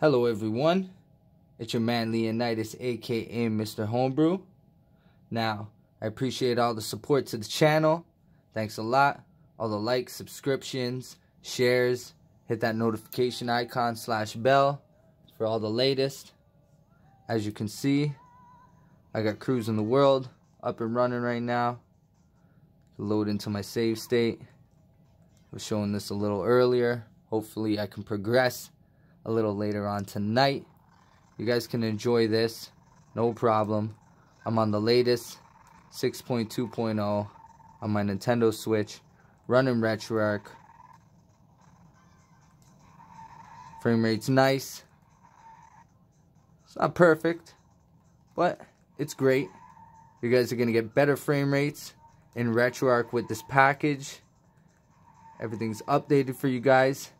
Hello everyone, it's your man Leonidas aka Mr. Homebrew. Now, I appreciate all the support to the channel. Thanks a lot. All the likes, subscriptions, shares. Hit that notification icon slash bell for all the latest. As you can see, I got Cruising the World up and running right now. Load into my save state. I was showing this a little earlier. Hopefully I can progress a little later on tonight. You guys can enjoy this, no problem. I'm on the latest 6.2.0 on my Nintendo Switch, running RetroArch. Frame rate's nice. It's not perfect, but it's great. You guys are going to get better frame rates in RetroArch with this package. Everything's updated for you guys.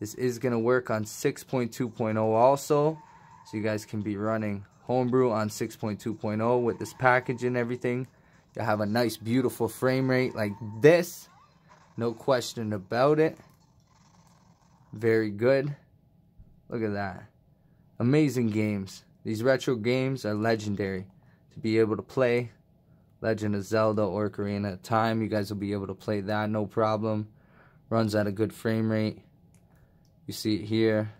This is going to work on 6.2.0 also. So you guys can be running Homebrew on 6.2.0 with this package and everything. You'll have a nice, beautiful frame rate like this. No question about it. Very good. Look at that. Amazing games. These retro games are legendary. To be able to play Legend of Zelda or Ocarina of Time, you guys will be able to play that no problem. Runs at a good frame rate. You see it here.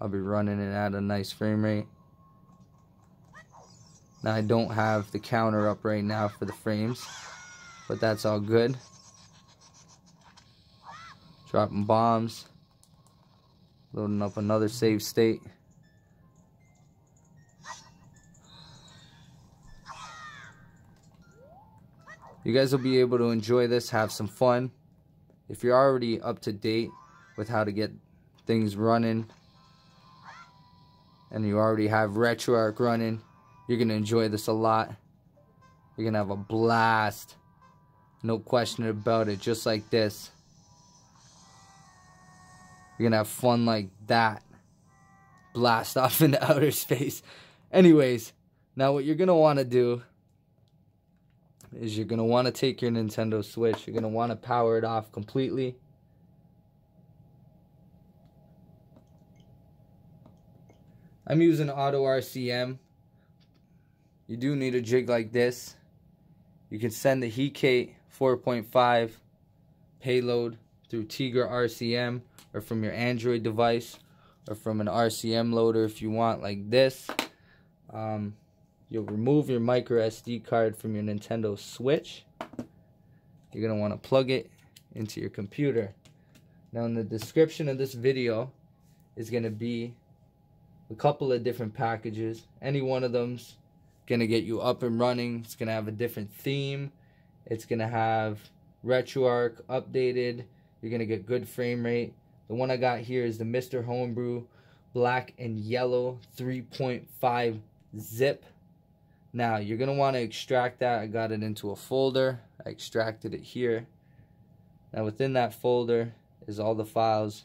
I'll be running it at a nice frame rate. Now I don't have the counter up right now for the frames, but that's all good. Dropping bombs. Loading up another save state. You guys will be able to enjoy this, have some fun. If you're already up to date with how to get things running and you already have RetroArch running, you're going to enjoy this a lot. You're going to have a blast. No question about it, just like this. You're going to have fun like that. Blast off into outer space. Anyways, now what you're going to want to do is you're going to want to take your Nintendo Switch. You're going to want to power it off completely. I'm using Auto RCM. You do need a jig like this. You can send the Hekate 4.5 payload through Tegra RCM or from your Android device or from an RCM loader if you want like this. Um, you'll remove your micro SD card from your Nintendo Switch. You're going to want to plug it into your computer. Now in the description of this video is going to be a couple of different packages. Any one of them's gonna get you up and running. It's gonna have a different theme. It's gonna have RetroArch updated. You're gonna get good frame rate. The one I got here is the Mr. Homebrew black and yellow 3.5 zip. Now you're gonna want to extract that. I got it into a folder. I extracted it here. Now within that folder is all the files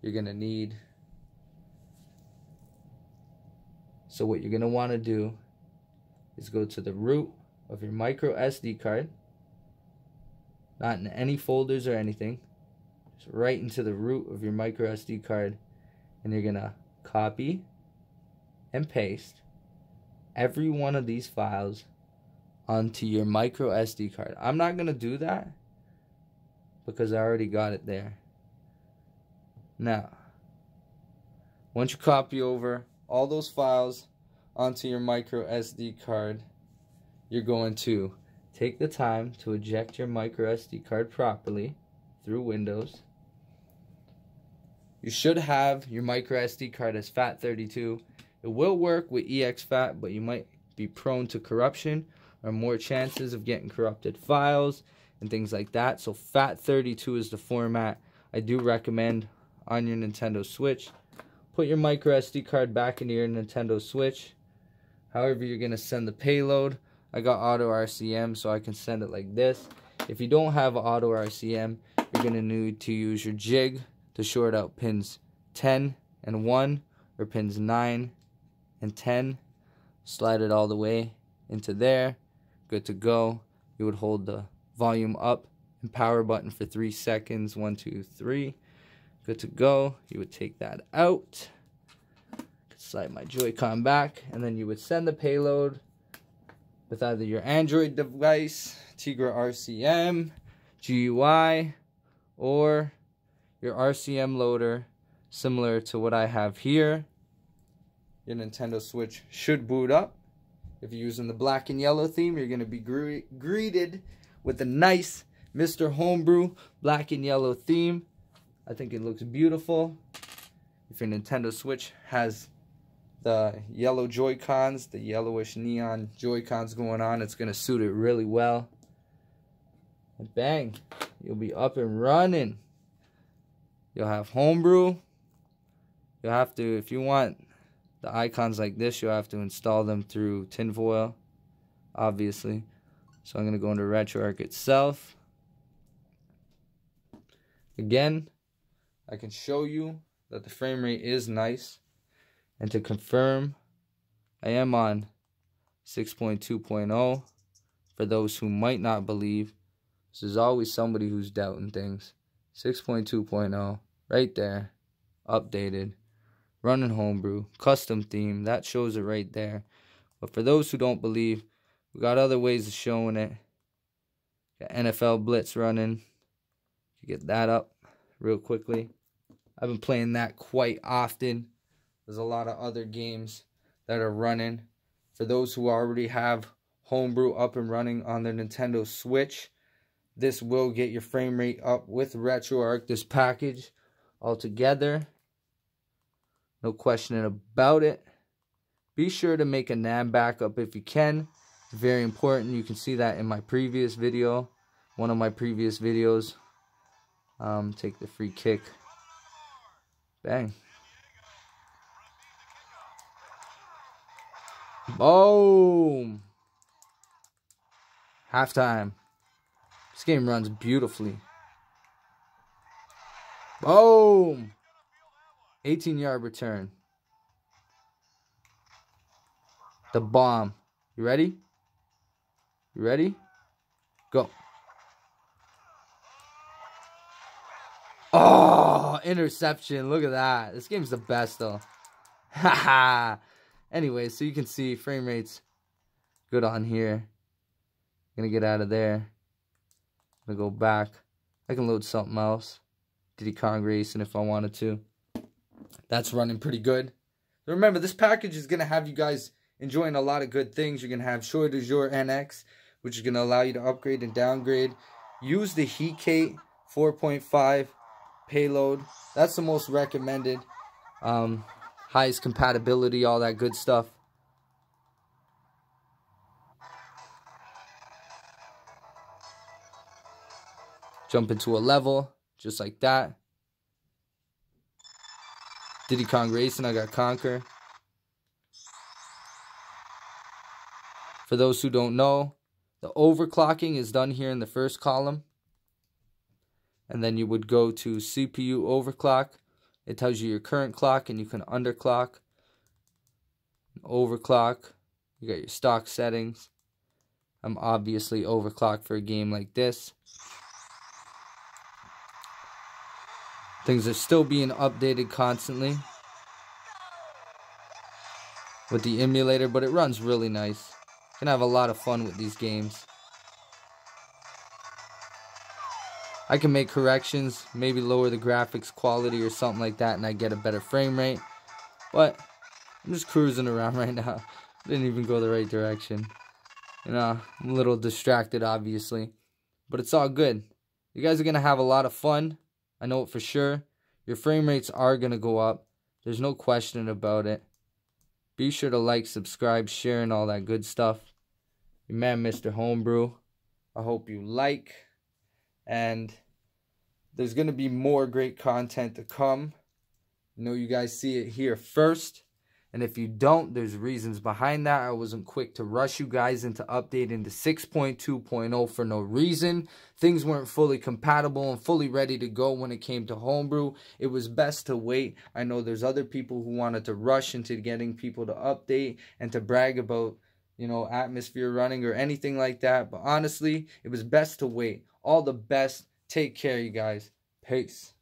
you're gonna need So what you're going to want to do is go to the root of your micro SD card. Not in any folders or anything. Just right into the root of your micro SD card. And you're going to copy and paste every one of these files onto your micro SD card. I'm not going to do that because I already got it there. Now, once you copy over all those files onto your micro SD card, you're going to take the time to eject your micro SD card properly through Windows. You should have your micro SD card as FAT32. It will work with exFAT, but you might be prone to corruption or more chances of getting corrupted files and things like that. So FAT32 is the format I do recommend on your Nintendo Switch put your micro SD card back into your Nintendo Switch. However, you're going to send the payload. I got auto RCM, so I can send it like this. If you don't have auto RCM, you're going to need to use your jig to short out pins 10 and 1 or pins 9 and 10. Slide it all the way into there. Good to go. You would hold the volume up and power button for 3 seconds. One, two, three. Good to go. You would take that out. slide my Joy-Con back, and then you would send the payload with either your Android device, Tegra RCM, GUI, or your RCM loader, similar to what I have here. Your Nintendo Switch should boot up. If you're using the black and yellow theme, you're going to be gre greeted with a nice Mr. Homebrew black and yellow theme. I think it looks beautiful. If your Nintendo Switch has the yellow Joy-Cons, the yellowish neon Joy-Cons going on, it's going to suit it really well. And bang, you'll be up and running. You'll have homebrew. You'll have to, if you want the icons like this, you'll have to install them through tinfoil, obviously. So I'm going to go into RetroArch itself. Again, I can show you that the frame rate is nice. And to confirm, I am on 6.2.0. For those who might not believe, there's always somebody who's doubting things. 6.2.0, right there, updated, running homebrew, custom theme, that shows it right there. But for those who don't believe, we got other ways of showing it. Got NFL Blitz running. You get that up real quickly. I've been playing that quite often. There's a lot of other games that are running. For those who already have Homebrew up and running on their Nintendo Switch, this will get your frame rate up with RetroArch, this package altogether. No questioning about it. Be sure to make a NAND backup if you can. Very important. You can see that in my previous video. One of my previous videos. Um, take the free kick. Bang. Boom. Halftime. This game runs beautifully. Boom. 18 yard return. The bomb. You ready? You ready? Go. Oh, interception. Look at that. This game's the best, though. Haha. anyway, so you can see frame rates good on here. Gonna get out of there. Gonna go back. I can load something else. Diddy Kong Racing if I wanted to. That's running pretty good. Remember, this package is gonna have you guys enjoying a lot of good things. You're gonna have ChoiDujourNX, which is gonna allow you to upgrade and downgrade. Use the Hekate 4.5 payload. That's the most recommended. Um, highest compatibility, all that good stuff. Jump into a level, just like that. Diddy Kong Racing, I got Conker. For those who don't know, the overclocking is done here in the first column and then you would go to CPU overclock. It tells you your current clock and you can underclock, overclock. You got your stock settings. I'm obviously overclocked for a game like this. Things are still being updated constantly with the emulator, but it runs really nice. You can have a lot of fun with these games. I can make corrections, maybe lower the graphics quality or something like that, and I get a better frame rate. But I'm just cruising around right now. Didn't even go the right direction. You know, I'm a little distracted, obviously. But it's all good. You guys are going to have a lot of fun. I know it for sure. Your frame rates are going to go up. There's no question about it. Be sure to like, subscribe, share, and all that good stuff. Your man, Mr. Homebrew. I hope you like and there's going to be more great content to come. You know, you guys see it here first. And if you don't, there's reasons behind that. I wasn't quick to rush you guys into updating to 6.2.0 for no reason. Things weren't fully compatible and fully ready to go when it came to homebrew. It was best to wait. I know there's other people who wanted to rush into getting people to update and to brag about, you know, atmosphere running or anything like that. But honestly, it was best to wait. All the best. Take care, you guys. Peace.